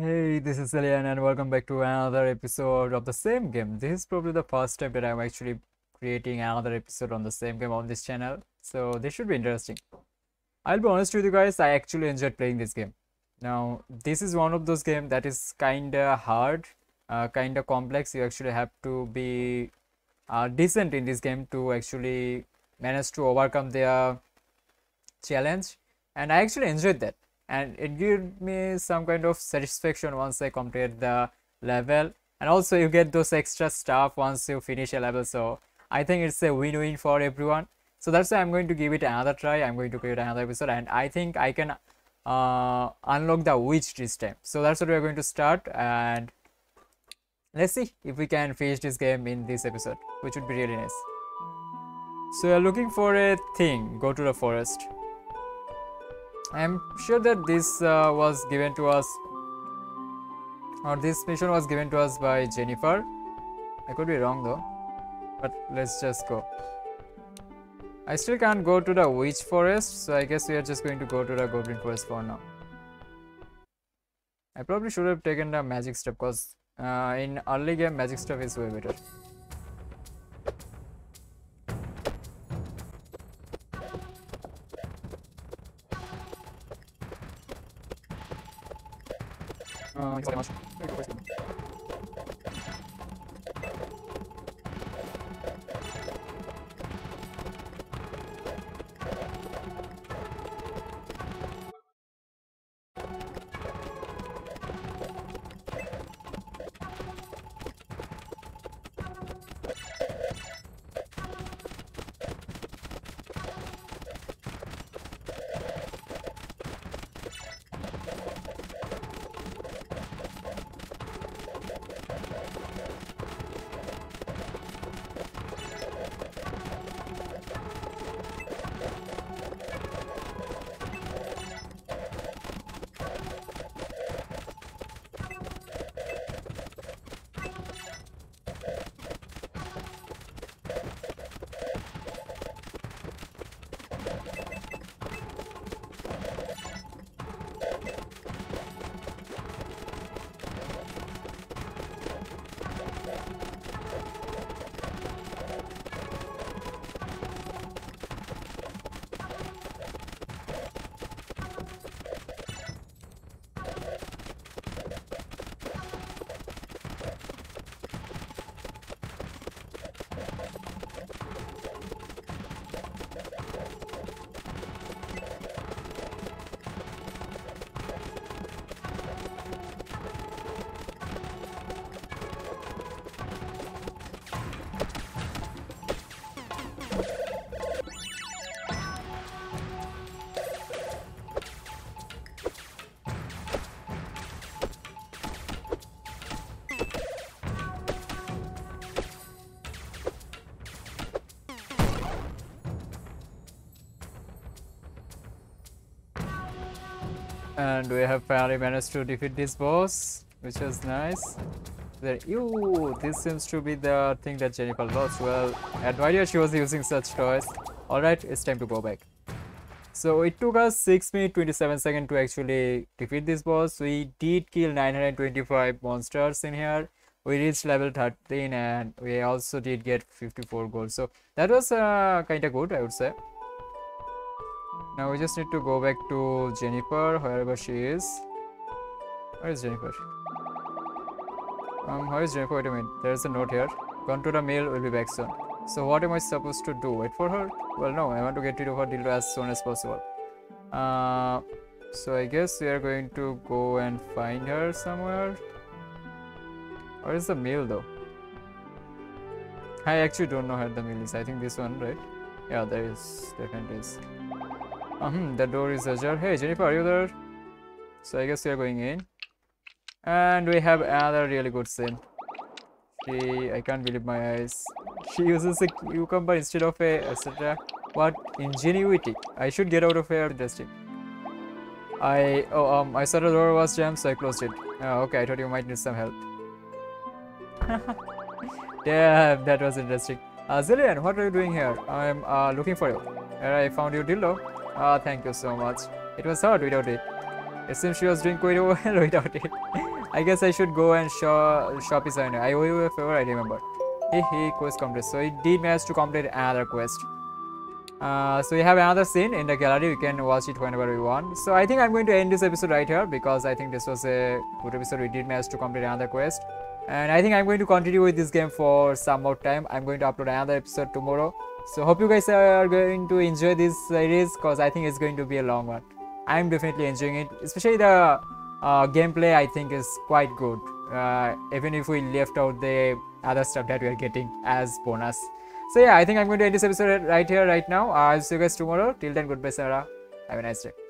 Hey, this is Xalien and welcome back to another episode of the same game. This is probably the first time that I'm actually creating another episode on the same game on this channel. So this should be interesting. I'll be honest with you guys, I actually enjoyed playing this game. Now, this is one of those games that is kinda hard, uh, kinda complex. You actually have to be uh, decent in this game to actually manage to overcome their challenge. And I actually enjoyed that and it gave me some kind of satisfaction once I complete the level. And also you get those extra stuff once you finish a level. So I think it's a win-win for everyone. So that's why I'm going to give it another try. I'm going to create another episode. And I think I can uh, unlock the witch this time. So that's what we're going to start. And let's see if we can finish this game in this episode which would be really nice. So you're looking for a thing. Go to the forest I'm sure that this uh, was given to us or this mission was given to us by Jennifer. I could be wrong though, but let's just go. I still can't go to the witch forest, so I guess we are just going to go to the goblin forest for now. I probably should have taken the magic step because uh, in early game magic stuff is way better. Uh, thanks very much. And we have finally managed to defeat this boss which was nice. There you this seems to be the thing that jennifer lost well at no idea she was using such toys. All right it's time to go back. So it took us 6 minutes 27 seconds to actually defeat this boss. We did kill 925 monsters in here. We reached level 13 and we also did get 54 gold. So that was uh, kind of good i would say now we just need to go back to Jennifer, wherever she is. Where is Jennifer? Um, where is Jennifer? Wait a minute. There's a note here. Gone to the mill, we'll be back soon. So what am I supposed to do? Wait for her? Well, no, I want to get rid of her dildo as soon as possible. Uh, so I guess we are going to go and find her somewhere. Where is the mill though? I actually don't know where the mill is. I think this one, right? Yeah, there is. Definitely is. Um, the door is ajar. Hey, Jennifer, are you there? So I guess we are going in. And we have another really good scene. She, I can't believe my eyes. She uses a cucumber instead of a etc. What ingenuity! I should get out of here, Dusty. I, oh, um, I saw the door was jammed, so I closed it. Oh, okay, I thought you might need some help. Damn, that was interesting. Uh, Zillian, what are you doing here? I'm uh, looking for you. Here I found you dildo. Ah, thank you so much. It was hard without it. It seems she was doing quite well without it. I guess I should go and show shop his owner. I owe you a favor, I remember. Hey, hey, quest complete. So he did manage to complete another quest. Uh, so we have another scene in the gallery. We can watch it whenever we want. So I think I'm going to end this episode right here because I think this was a good episode. We did manage to complete another quest. And I think I'm going to continue with this game for some more time. I'm going to upload another episode tomorrow. So hope you guys are going to enjoy this series because I think it's going to be a long one. I'm definitely enjoying it, especially the uh, gameplay. I think is quite good. Uh, even if we left out the other stuff that we are getting as bonus. So yeah, I think I'm going to end this episode right here, right now. I'll see you guys tomorrow. Till then, goodbye, Sarah. Have a nice day.